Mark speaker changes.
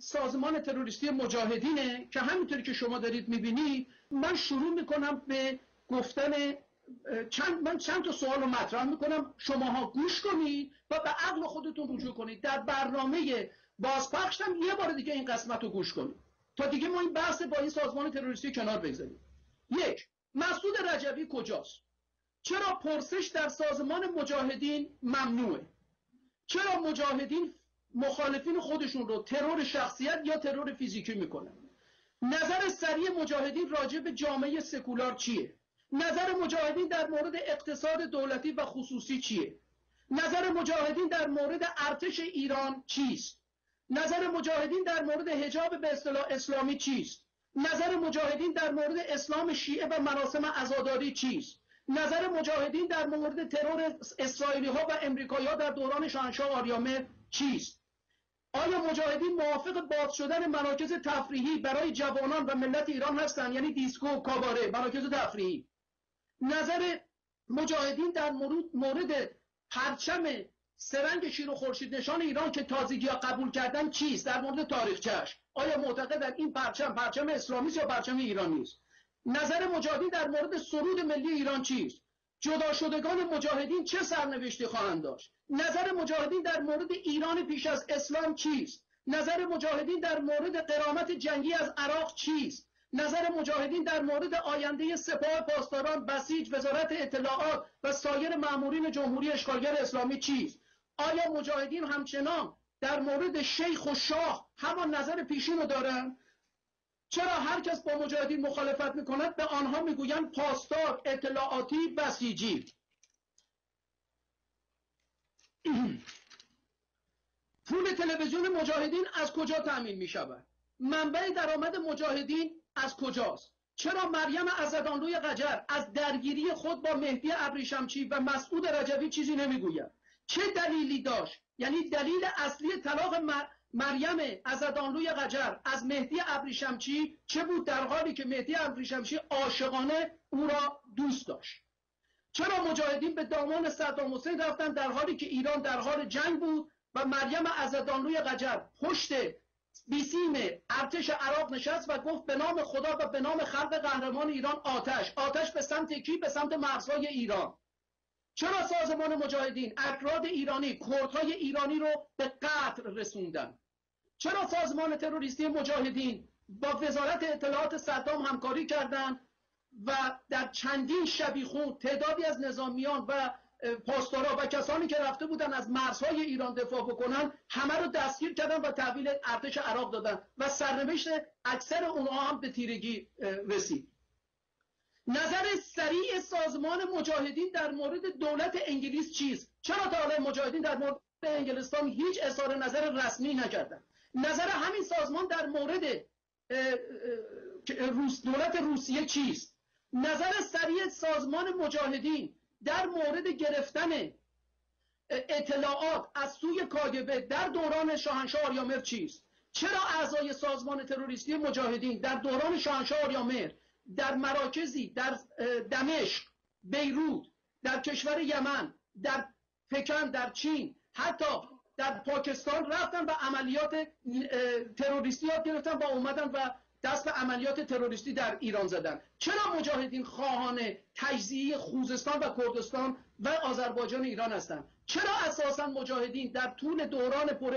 Speaker 1: سازمان تروریستی مجاهدینه که همینطوری که شما دارید می‌بینید من شروع می‌کنم به گفتن چند من چند تا سوال رو مطرح می‌کنم شماها گوش کنید و به عقل خودتون رجوع کنید. در برنامه بازپخش هم یه بار دیگه این قسمت رو گوش کنید. تا دیگه ما این بحث با این سازمان تروریستی کنار بگذاریم. یک مسعود رجبی کجاست؟ چرا پرسش در سازمان مجاهدین ممنوعه؟ چرا مجاهدین مخالفین خودشون رو ترور شخصیت یا ترور فیزیکی می‌کنن نظر سریع مجاهدین راجع به جامعه سکولار چیه؟ نظر مجاهدین در مورد اقتصاد دولتی و خصوصی چیه؟ نظر مجاهدین در مورد ارتش ایران چیست؟ نظر مجاهدین در مورد حجاب به اصطلاح اسلامی چیست؟ نظر مجاهدین در مورد اسلام شیعه و مراسم عزاداری چیست؟ نظر مجاهدین در مورد ترور اسرائیلی ها و امریکایی ها در دوران شاهنشاه آریامه چیست؟ آیا مجاهدین موافق باز شدن مراکز تفریحی برای جوانان و ملت ایران هستند؟ یعنی دیسکو و کاباره مراکز تفریحی. نظر مجاهدین در مورد پرچم سرنگ شیر و خورشید نشان ایران که تازگی ها قبول کردن چیست؟ در مورد تاریخچهش آیا معتقد این پرچم پرچم اسلامی یا پرچم ایرانی است؟ نظر مجاهدین در مورد سرود ملی ایران چیست؟ جدا شدگان مجاهدین چه سرنوشتی خواهند داشت؟ نظر مجاهدین در مورد ایران پیش از اسلام چیست؟ نظر مجاهدین در مورد قرامت جنگی از عراق چیست؟ نظر مجاهدین در مورد آینده سپاه پاسداران بسیج وزارت اطلاعات و سایر مامورین جمهوری اشغالگر اسلامی چیست؟ آیا مجاهدین همچنان در مورد شیخ و شاه همان نظر پیشین رو دارن؟ چرا هر کس با مجاهدین مخالفت می‌کند به آنها می‌گویند پاسدار اطلاعاتی بسیجی پول تلویزیون مجاهدین از کجا تأمین می شود؟ منبع درآمد مجاهدین از کجاست؟ چرا مریم ازدانلوی قجر از درگیری خود با مهدی ابریشمچی و مسعود رجوی چیزی نمی‌گوید؟ چه دلیلی داشت؟ یعنی دلیل اصلی طلاق مریم ازدانلوی قجر از مهدی ابریشمچی چه بود در حالی که مهدی ابریشمچی عاشقانه او را دوست داشت. چرا مجاهدین به دامان صدام حسین رفتن در حالی که ایران در حال جنگ بود و مریم ازدانلوی قجر پشت بیسیم ارتش عراق نشست و گفت به نام خدا و به نام خلق قهرمان ایران آتش آتش به سمت کی؟ به سمت مرزهای ایران. چرا سازمان مجاهدین افراد ایرانی کردهای ایرانی رو به قتل رسوندن؟ چرا سازمان تروریستی مجاهدین با وزارت اطلاعات صدام همکاری کردند و در چندین شبیخون تعدادی از نظامیان و پاسدارا و کسانی که رفته بودن از مرزهای ایران دفاع بکنن همه رو دستگیر کردن و تحویل ارتش عراق دادن و سرنوشت اکثر اونها هم به تیرگی رسید. نظر سریع سازمان مجاهدین در مورد دولت انگلیس چیست؟ چرا تا حالا مجاهدین در مورد انگلستان هیچ اظهار نظر رسمی نکردن؟ نظر همین سازمان در مورد دولت روسیه چیست؟ نظر سریع سازمان مجاهدین در مورد گرفتن اطلاعات از سوی کاگبه در دوران شاهنشاه آریامر چیست؟ چرا اعضای سازمان تروریستی مجاهدین در دوران شاهنشاه آریامر در مراکزی در دمشق بیروت در کشور یمن در پکن در چین حتی در پاکستان رفتن و عملیات تروریستی یاد گرفتن و اومدن و دست به عملیات تروریستی در ایران زدن. چرا مجاهدین خواهان تجزیه خوزستان و کردستان و آذربایجان ایران هستند چرا اساسا مجاهدین در طول دوران پر